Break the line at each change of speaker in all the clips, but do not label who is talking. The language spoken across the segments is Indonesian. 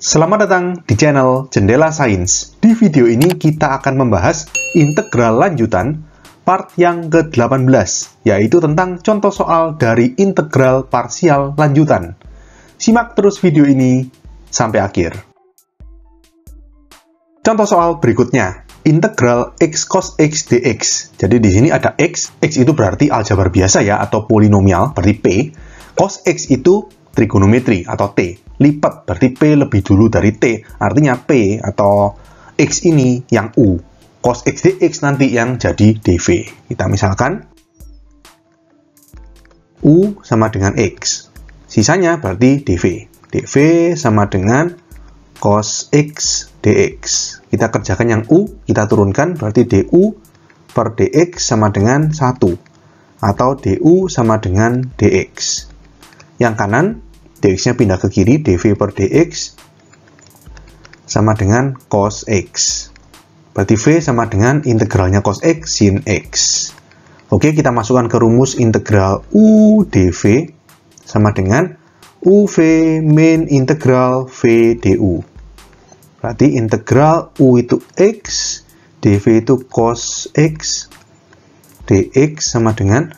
Selamat datang di channel Jendela Sains. Di video ini kita akan membahas integral lanjutan part yang ke-18, yaitu tentang contoh soal dari integral parsial lanjutan. Simak terus video ini sampai akhir. Contoh soal berikutnya, integral x cos x dx. Jadi di sini ada x, x itu berarti aljabar biasa ya, atau polinomial, berarti p. Cos x itu trigonometri atau t lipat, berarti P lebih dulu dari T. Artinya P atau X ini yang U. Cos X dx nanti yang jadi dV. Kita misalkan U sama dengan X. Sisanya berarti dV. dV sama dengan cos X dx. Kita kerjakan yang U, kita turunkan berarti du per dx sama dengan 1. Atau du sama dengan dx. Yang kanan dx-nya pindah ke kiri, dv per dx sama dengan cos x. Berarti v sama dengan integralnya cos x sin x. Oke, kita masukkan ke rumus integral u dv sama dengan uv min integral v du. Berarti integral u itu x, dv itu cos x, dx sama dengan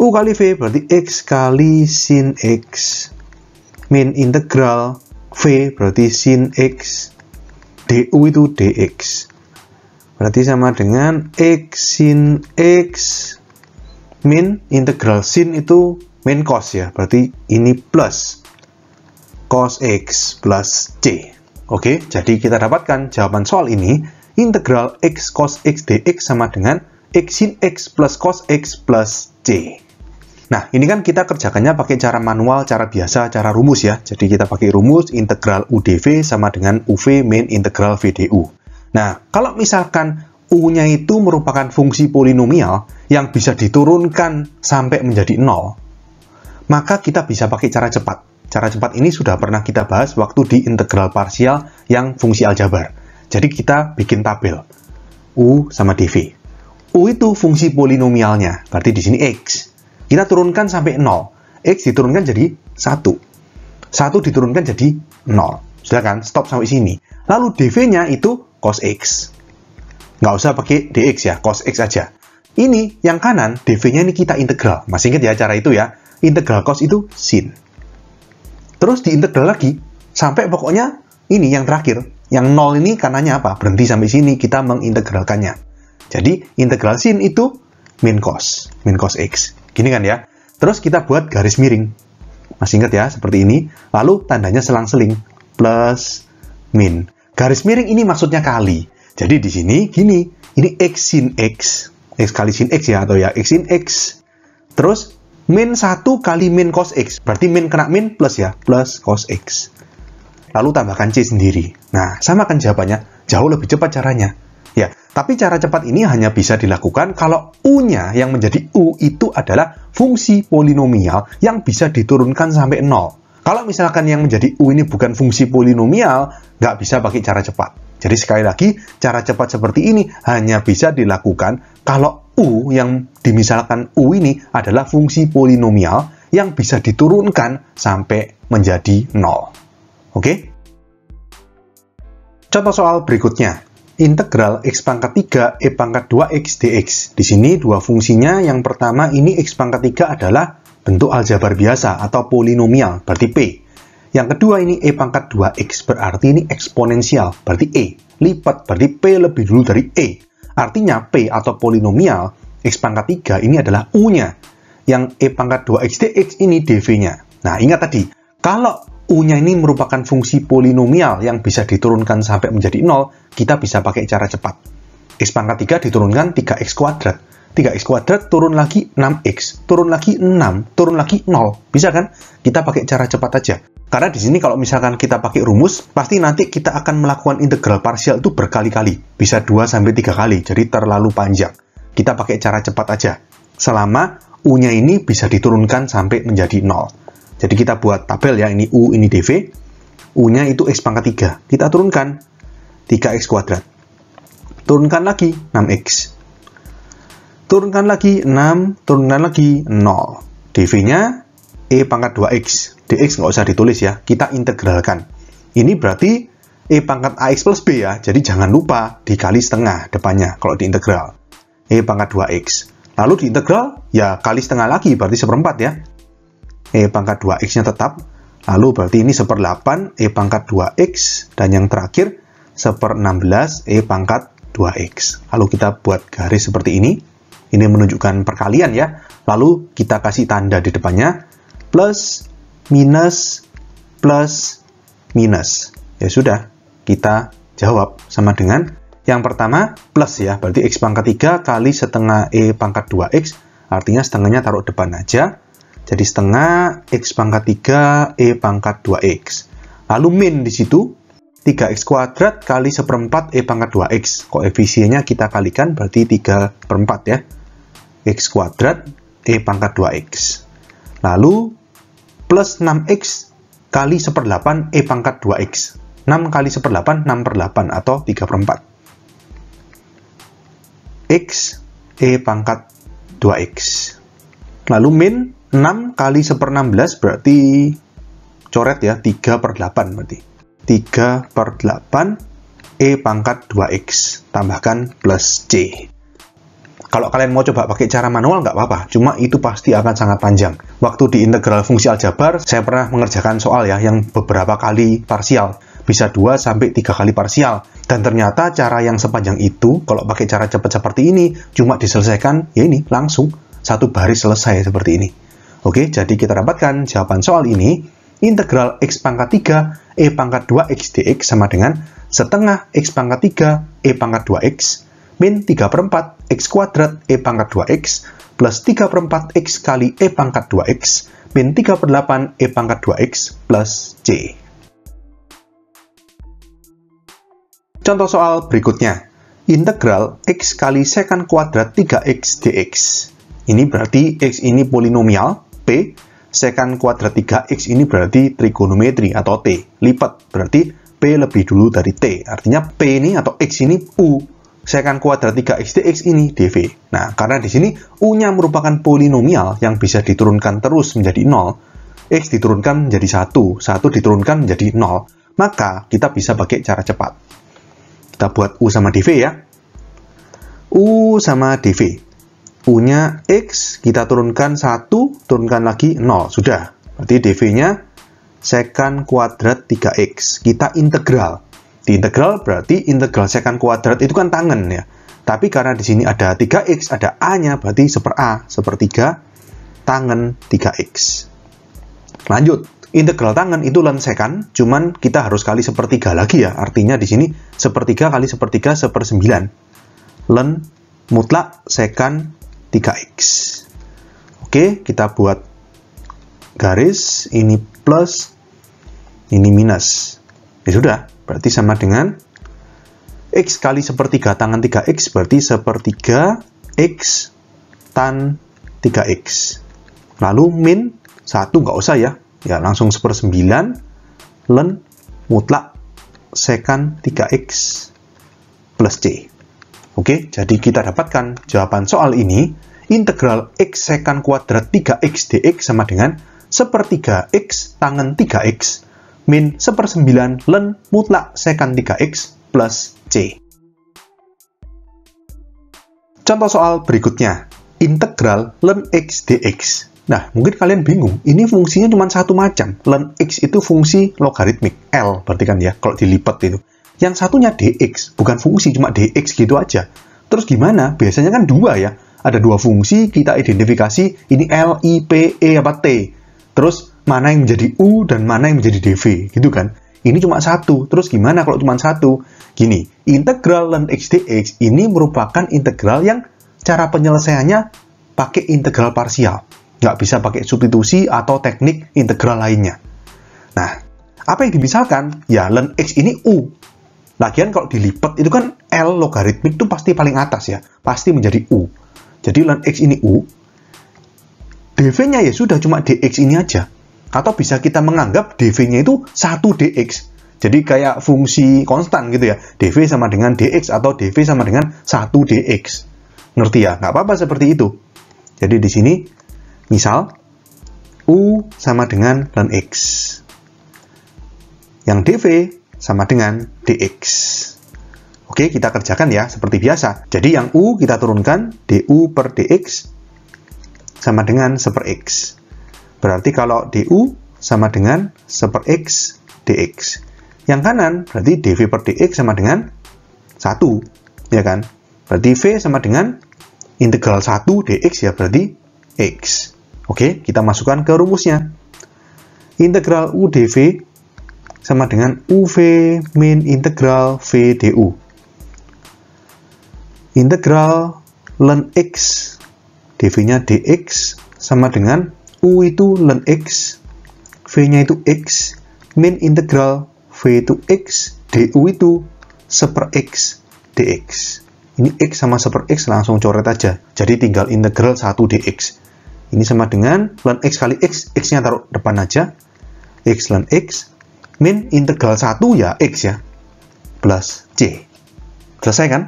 u kali v berarti x kali sin x min integral V berarti sin X du itu dx. Berarti sama dengan X sin X min integral sin itu min cos ya. Berarti ini plus cos X plus C. Oke jadi kita dapatkan jawaban soal ini. Integral X cos X dx sama dengan X sin X plus cos X plus C Nah, ini kan kita kerjakannya pakai cara manual, cara biasa, cara rumus ya. Jadi kita pakai rumus integral UDV sama dengan UV min integral VDU. Nah, kalau misalkan U-nya itu merupakan fungsi polinomial yang bisa diturunkan sampai menjadi 0, maka kita bisa pakai cara cepat. Cara cepat ini sudah pernah kita bahas waktu di integral parsial yang fungsi aljabar. Jadi kita bikin tabel. U sama dv. U itu fungsi polinomialnya, berarti di sini X. Kita turunkan sampai 0. X diturunkan jadi 1. 1 diturunkan jadi 0. Sudah kan? Stop sampai sini. Lalu dv-nya itu cos X. Nggak usah pakai dx ya, cos X aja. Ini yang kanan, dv-nya ini kita integral. Masih ingat ya cara itu ya? Integral cos itu sin. Terus diintegral lagi, sampai pokoknya ini yang terakhir. Yang 0 ini kanannya apa? Berhenti sampai sini, kita mengintegralkannya. Jadi, integral sin itu min cos, min cos X. Gini kan ya. Terus kita buat garis miring. Masih ingat ya, seperti ini. Lalu tandanya selang-seling. Plus, min. Garis miring ini maksudnya kali. Jadi di sini, gini. Ini X sin X. X kali sin X ya, atau ya X sin X. Terus, min 1 kali min cos X. Berarti min kena min plus ya, plus cos X. Lalu tambahkan C sendiri. Nah, sama kan jawabannya. Jauh lebih cepat caranya. Ya, tapi cara cepat ini hanya bisa dilakukan kalau U-nya yang menjadi U itu adalah fungsi polinomial yang bisa diturunkan sampai 0. Kalau misalkan yang menjadi U ini bukan fungsi polinomial, nggak bisa pakai cara cepat. Jadi sekali lagi, cara cepat seperti ini hanya bisa dilakukan kalau U yang dimisalkan U ini adalah fungsi polinomial yang bisa diturunkan sampai menjadi 0. Oke? Contoh soal berikutnya integral x pangkat 3 e pangkat 2x dx. Di sini dua fungsinya, yang pertama ini x pangkat 3 adalah bentuk aljabar biasa atau polinomial, berarti p. Yang kedua ini e pangkat 2x, berarti ini eksponensial, berarti e. Lipat, berarti p lebih dulu dari e. Artinya p atau polinomial x pangkat 3 ini adalah u-nya. Yang e pangkat 2x dx ini dv-nya. Nah, ingat tadi, kalau U-nya ini merupakan fungsi polinomial yang bisa diturunkan sampai menjadi 0, kita bisa pakai cara cepat. X pangkat 3 diturunkan 3X kuadrat. 3X kuadrat turun lagi 6X, turun lagi 6, turun lagi 0. Bisa kan? Kita pakai cara cepat aja. Karena di sini kalau misalkan kita pakai rumus, pasti nanti kita akan melakukan integral parsial itu berkali-kali. Bisa 2-3 kali, jadi terlalu panjang. Kita pakai cara cepat aja. Selama U-nya ini bisa diturunkan sampai menjadi 0. Jadi kita buat tabel ya, ini U, ini DV. U-nya itu X pangkat 3. Kita turunkan 3X kuadrat. Turunkan lagi 6X. Turunkan lagi 6, turunkan lagi 0. DV-nya E pangkat 2X. DX nggak usah ditulis ya, kita integralkan. Ini berarti E pangkat AX plus B ya, jadi jangan lupa dikali setengah depannya kalau diintegral. E pangkat 2X. Lalu diintegral, ya kali setengah lagi, berarti seperempat ya. E pangkat 2X-nya tetap, lalu berarti ini seper 8 E pangkat 2X, dan yang terakhir seper 16 E pangkat 2X. Lalu kita buat garis seperti ini. Ini menunjukkan perkalian ya. Lalu kita kasih tanda di depannya, plus, minus, plus, minus. Ya sudah, kita jawab sama dengan yang pertama plus ya, berarti x pangkat 3 kali setengah e pangkat 2x, artinya setengahnya taruh depan aja. Jadi setengah x pangkat 3 e pangkat 2x. Lalu min di situ 3x kuadrat kali seperempat e pangkat 2x. Koefisiennya kita kalikan berarti 3 per 4 ya. x kuadrat e pangkat 2x. Lalu plus 6x kali seperdelapan e pangkat 2x. 6 kali 1 per 8, 6 per 8 atau 3 per 4. X, E pangkat 2X. Lalu min 6 kali 1 per 16 berarti coret ya, 3 per 8 berarti. 3 per 8, E pangkat 2X. Tambahkan plus C. Kalau kalian mau coba pakai cara manual nggak apa-apa, cuma itu pasti akan sangat panjang. Waktu di integral fungsi aljabar, saya pernah mengerjakan soal ya yang beberapa kali parsial bisa 2 sampai 3 kali parsial. Dan ternyata cara yang sepanjang itu, kalau pakai cara cepat seperti ini, cuma diselesaikan, ya ini, langsung. Satu baris selesai seperti ini. Oke, jadi kita dapatkan jawaban soal ini, integral x pangkat 3, e pangkat 2x dx sama dengan setengah x pangkat 3, e pangkat 2x, min 3 per 4, x kuadrat, e pangkat 2x, plus 3 per 4 x kali e pangkat 2x, min 3 per 8 e pangkat 2x, plus c. Contoh soal berikutnya. Integral x kali secant kuadrat 3x dx. Ini berarti x ini polinomial, p, secant kuadrat 3x ini berarti trigonometri atau t. Lipat, berarti p lebih dulu dari t. Artinya p ini atau x ini u. Secant kuadrat 3x dx ini dv. Nah, karena di sini u-nya merupakan polinomial yang bisa diturunkan terus menjadi 0, x diturunkan menjadi 1, 1 diturunkan menjadi 0, maka kita bisa pakai cara cepat. Kita buat U sama dV ya. U sama dV. U-nya X, kita turunkan 1, turunkan lagi 0. Sudah. Berarti dV-nya secant kuadrat 3X. Kita integral. Di integral berarti integral secant kuadrat itu kan tangan ya. Tapi karena di sini ada 3X, ada A-nya, berarti seper A, sepertiga tangan 3X. Lanjut integral tangan itu len secant, cuman kita harus kali sepertiga lagi ya. Artinya di sini sepertiga kali sepertiga seper sembilan. Len mutlak secant 3x. Oke, kita buat garis, ini plus, ini minus. Ya sudah, berarti sama dengan x kali sepertiga tangan 3x berarti sepertiga x tan 3x. Lalu min 1 nggak usah ya, ya langsung sepersembilan len mutlak sekan 3x plus c. Oke, jadi kita dapatkan jawaban soal ini, integral x sekan kuadrat 3x dx sama dengan sepertiga x tangan 3x min sepersembilan len mutlak sekan 3x plus c. Contoh soal berikutnya, integral len x dx Nah, mungkin kalian bingung, ini fungsinya cuma satu macam. Ln x itu fungsi logaritmik, L berarti kan ya, kalau dilipat itu. Yang satunya dx, bukan fungsi, cuma dx gitu aja. Terus gimana? Biasanya kan dua ya. Ada dua fungsi, kita identifikasi ini L, I, P, E, apa T. Terus mana yang menjadi U dan mana yang menjadi dv, gitu kan. Ini cuma satu. Terus gimana kalau cuma satu? Gini, integral ln x dx ini merupakan integral yang cara penyelesaiannya pakai integral parsial nggak bisa pakai substitusi atau teknik integral lainnya. Nah, apa yang dimisalkan? Ya, ln x ini u. Lagian kalau dilipat itu kan L logaritmik itu pasti paling atas ya, pasti menjadi U. Jadi ln X ini U, dv-nya ya sudah cuma dx ini aja. Atau bisa kita menganggap dv-nya itu 1 dx. Jadi kayak fungsi konstan gitu ya, dv sama dengan dx atau dv sama dengan 1 dx. Ngerti ya? Nggak apa-apa seperti itu. Jadi di sini Misal, U sama dengan ln X. Yang dv sama dengan dx. Oke, kita kerjakan ya, seperti biasa. Jadi yang u kita turunkan, du per dx sama dengan 1 per x. Berarti kalau du sama dengan 1 per x dx. Yang kanan berarti dv per dx sama dengan 1, ya kan? Berarti v sama dengan integral 1 dx ya, berarti x. Oke, kita masukkan ke rumusnya. Integral u dv sama dengan uv min integral v du integral ln x dv-nya dx sama dengan u itu ln x v-nya itu x min integral v itu x du itu seper x dx ini x sama seper x langsung coret aja jadi tinggal integral 1 dx ini sama dengan ln x kali x x nya taruh depan aja. X ln x min integral 1 ya x ya plus c selesai kan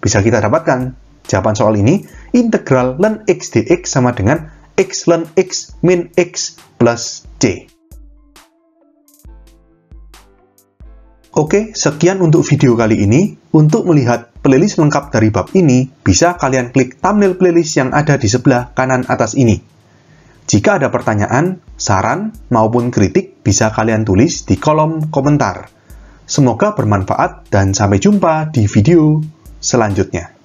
bisa kita dapatkan jawaban soal ini, integral ln x dx sama dengan x ln x min x plus c. Oke, sekian untuk video kali ini. Untuk melihat playlist lengkap dari bab ini, bisa kalian klik thumbnail playlist yang ada di sebelah kanan atas ini. Jika ada pertanyaan, saran, maupun kritik, bisa kalian tulis di kolom komentar. Semoga bermanfaat dan sampai jumpa di video selanjutnya.